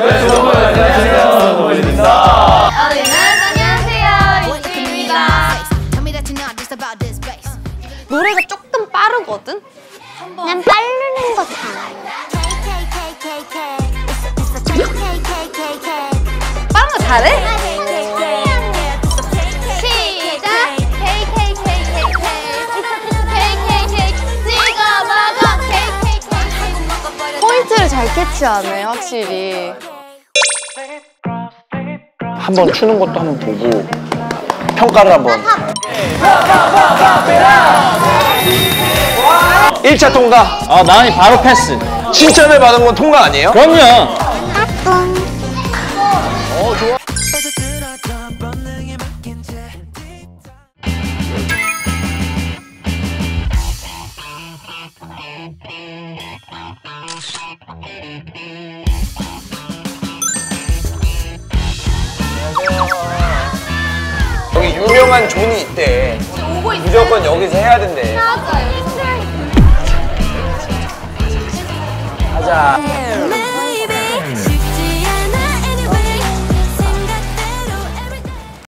안녕하세요 안녕하세요. 안녕하세요. 노래가 조금 빠르거든? 난 빠르는 거 잘해 빠른 거 잘해? 잘 캐치하네, 확실히. 한번 추는 것도 한번 보고 평가를 한번. 1차 통과. 아 나은이 바로 패스. 칭찬을 받은 건 통과 아니에요? 그럼요 여기 유명한 존이 있대. 무조건 여기서 해야 된대. 맞아. 여기 가자